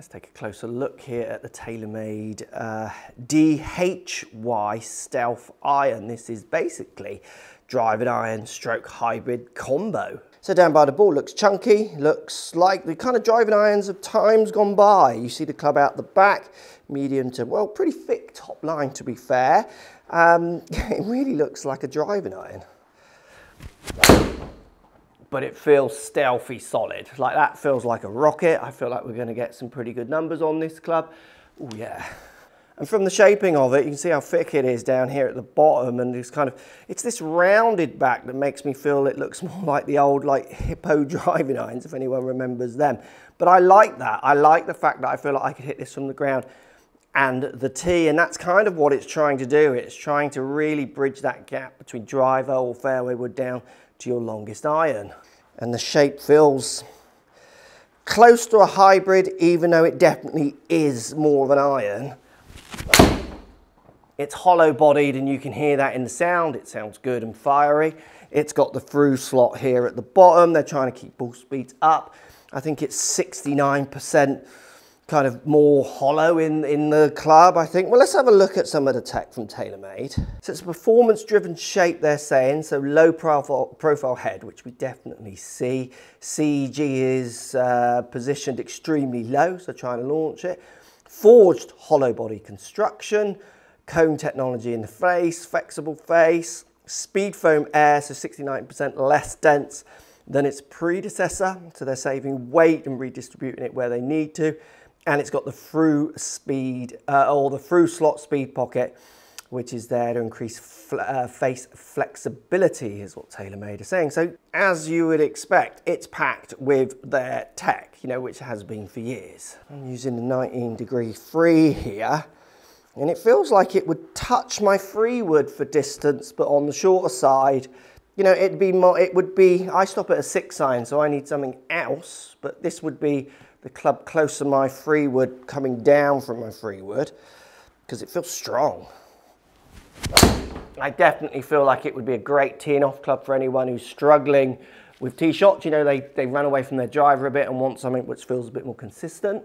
Let's take a closer look here at the TaylorMade uh, DHY Stealth Iron. This is basically driving iron stroke hybrid combo. So down by the ball looks chunky, looks like the kind of driving irons of times gone by. You see the club out the back, medium to, well, pretty thick top line to be fair. Um, it really looks like a driving iron but it feels stealthy solid. Like that feels like a rocket. I feel like we're gonna get some pretty good numbers on this club. Oh yeah. And from the shaping of it, you can see how thick it is down here at the bottom and it's kind of, it's this rounded back that makes me feel it looks more like the old like hippo driving irons, if anyone remembers them. But I like that. I like the fact that I feel like I could hit this from the ground and the tee, and that's kind of what it's trying to do. It's trying to really bridge that gap between driver or fairway wood down to your longest iron. And the shape feels close to a hybrid, even though it definitely is more of an iron. It's hollow bodied and you can hear that in the sound. It sounds good and fiery. It's got the through slot here at the bottom. They're trying to keep ball speeds up. I think it's 69% kind of more hollow in, in the club, I think. Well, let's have a look at some of the tech from TaylorMade. So it's a performance-driven shape, they're saying, so low profile, profile head, which we definitely see. CG is uh, positioned extremely low, so trying to launch it. Forged hollow body construction, cone technology in the face, flexible face, speed foam air, so 69% less dense than its predecessor, so they're saving weight and redistributing it where they need to and it's got the through speed uh, or the through slot speed pocket which is there to increase fl uh, face flexibility is what TaylorMade is saying. So as you would expect, it's packed with their tech, you know, which has been for years. I'm using the 19 degree free here and it feels like it would touch my free wood for distance, but on the shorter side, you know, it'd be more, it would be, I stop at a six iron, so I need something else, but this would be the club close to my free wood coming down from my free wood because it feels strong. I definitely feel like it would be a great teeing off club for anyone who's struggling with tee shots. You know, they, they run away from their driver a bit and want something which feels a bit more consistent.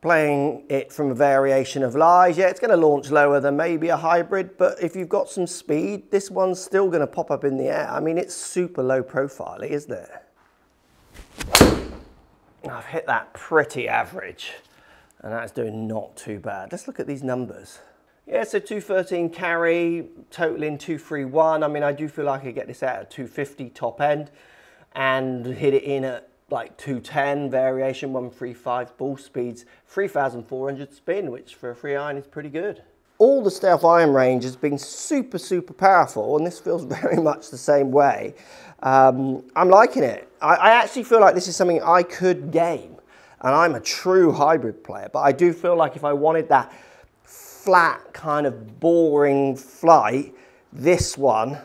Playing it from a variation of lies, yeah, it's going to launch lower than maybe a hybrid, but if you've got some speed, this one's still going to pop up in the air. I mean, it's super low profile, isn't it? I've hit that pretty average and that's doing not too bad. Let's look at these numbers. Yeah, so 213 carry, totaling 231. I mean, I do feel like I get this out at 250 top end and hit it in at like 210 variation, 135 ball speeds, 3,400 spin, which for a free iron is pretty good. All the Stealth Iron range has been super, super powerful, and this feels very much the same way. Um, I'm liking it. I, I actually feel like this is something I could game. And I'm a true hybrid player, but I do feel like if I wanted that flat kind of boring flight, this one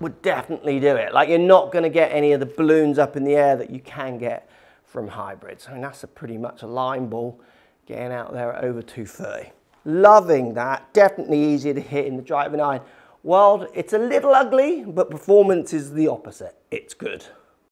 would definitely do it. Like you're not gonna get any of the balloons up in the air that you can get from hybrids. I mean, that's a pretty much a line ball getting out there at over 230. Loving that, definitely easier to hit in the driving iron world. It's a little ugly, but performance is the opposite. It's good.